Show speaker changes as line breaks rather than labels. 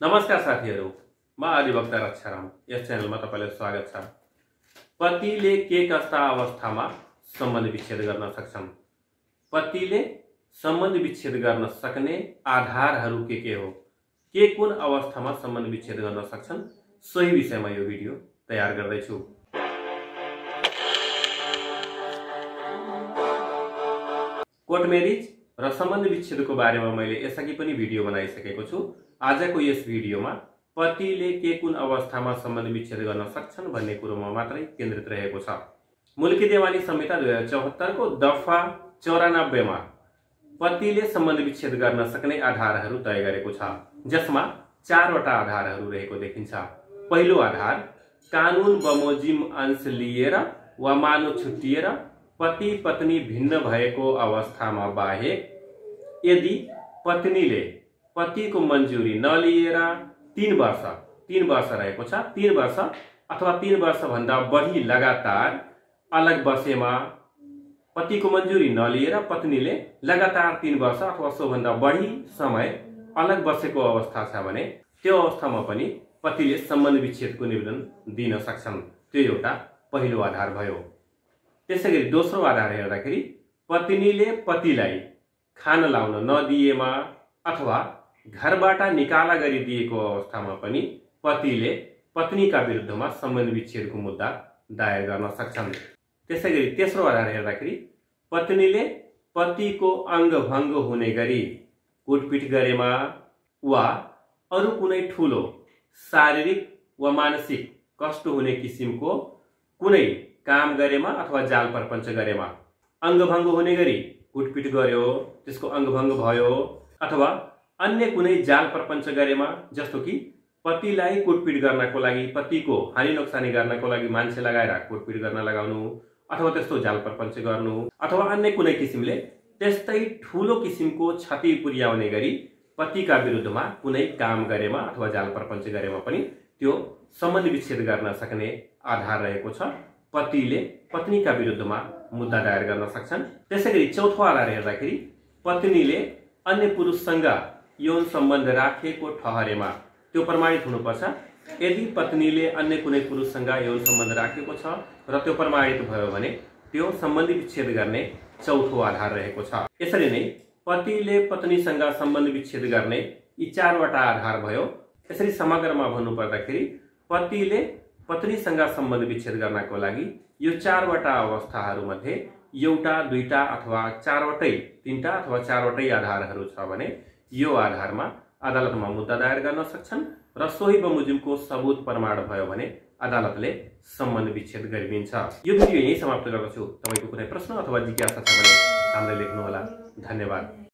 नमस्कार साथीहरू म अधिवक्ता रक्षाराम यस च्यानलमा तपाईँलाई स्वागत छ। पतिले के कस्ता अवस्थामा सम्बन्ध विच्छेद गर्न सक्छन् पतिले सम्बन्ध विच्छेद गर्न सक्ने आधारहरू के के हो? के कुन अवस्थामा सम्बन्ध विच्छेद गर्न सक्छन् सोही विषयमा यो भिडियो तयार गर्दैछु। कोर्ट म्यारिज र सम्बन्ध विच्छेदको बारेमा मैले यसअघि पनि भिडियो बनाइसकेको छु। आजको यस भिडियोमा पतिले के कुन अवस्थामा सम्बन्ध विच्छेद गर्न सक्छन् भन्ने कुरोमा मात्रै केन्द्रित रहेको छ। मुल्की देवानी संहिता दुई हज़ार चौहत्तरको दफ़ा चौरानब्बेमा पतिले सम्बन्ध विच्छेद गर्न सक्ने आधारहरू तय गरेको छ, जसमा चारवटा आधारहरू रहेको देखिन्छ। आधार, कानुन बमोजिम अंश लिएर वा मानो छुट्टिएर पति पत्नी भिन्न भएको अवस्थामा बाहेक यदि पत्नीले पतिको मन्जुरी नलिएर तिन वर्ष तिन वर्ष रहेको छ तिन वर्ष अथवा तिन वर्षभन्दा बढी लगातार अलग बसेमा पतिको मन्जुरी नलिएर पत्नीले लगातार तिन वर्ष अथवा सोभन्दा बढी समय अलग बसेको अवस्था छ भने त्यो अवस्थामा पनि पतिले सम्बन्ध विच्छेदको निवेदन दिन सक्छन्। त्यो एउटा पहिलो आधार भयो। त्यसै गरी दोस्रो आधार हेर्दाखेरि पत्नीले पतिलाई खान लाउन नदिएमा अथवा घरबाट निकाला गरिदिएको अवस्थामा पनि पतिले पत्नीका विरुद्धमा सम्बन्ध विच्छेदको मुद्दा दायर गर्न सक्छन्। त्यसै गरी तेस्रो आधार हेर्दाखेरि पत्नीले पतिको अङ्गभङ्ग हुने गरी कुटपिट गरेमा वा अरू कुनै ठुलो शारीरिक वा मानसिक कष्ट हुने किसिमको कुनै काम गरेमा अथवा जाल प्रपञ्च गरेमा अङ्गभङ्ग हुने गरी कुटपिट गर्यो त्यसको अङ्गभङ्ग भयो अथवा अन्य कुनै जाल प्रपञ्च गरेमा जस्तो कि पतिलाई कुटपिट गर्नको लागि पतिको हानि नोक्सानी गर्नको लागि मान्छे लगाएर कुटपिट गर्न लगाउनु अथवा त्यस्तो जाल प्रपञ्च गर्नु अथवा अन्य कुनै किसिमले त्यस्तै ठुलो किसिमको क्षति पुर्याउने गरी पतिका विरुद्धमा कुनै काम गरेमा अथवा जाल प्रपञ्च गरेमा पनि त्यो सम्बन्ध विच्छेद गर्न सक्ने आधार रहेको छ। पतिले पत्नीका विरुद्धमा मुद्दा दायर गर्न सक्छन्। त्यसै गरी चौथो आधार हेर्दाखेरि पत्नीले अन्य पुरुषसँग यौन सम्बन्ध राखेको ठहरेमा त्यो प्रमाणित हुनुपर्छ। यदि पत्नीले अन्य कुनै पुरुषसँग यौन सम्बन्ध राखेको छ र त्यो प्रमाणित भयो भने त्यो सम्बन्धी विच्छेद गर्ने चौथो आधार रहेको छ। यसरी नै पतिले पत्नीसँग सम्बन्ध विच्छेद गर्ने यी चारवटा आधार भयो। यसरी समग्रमा भन्नुपर्दाखेरि पतिले पत्नीसँग सम्बन्ध विच्छेद गर्नको लागि यो चारवटा अवस्थाहरूमध्ये एउटा दुईटा अथवा चारवटै तिनवटा अथवा चारवटै आधारहरू छ भने यो आधारमा अदालतमा मुद्दा दायर गर्न सक्छन् र सोही बमोजिमको सबुत प्रमाण भयो भने अदालतले सम्बन्ध विच्छेद गरिदिन्छ। यो भिडियो यहीँ समाप्त गर्दछु। तपाईँको कुनै प्रश्न अथवा जिज्ञासा छ भने हामीलाई लेख्नुहोला। धन्यवाद।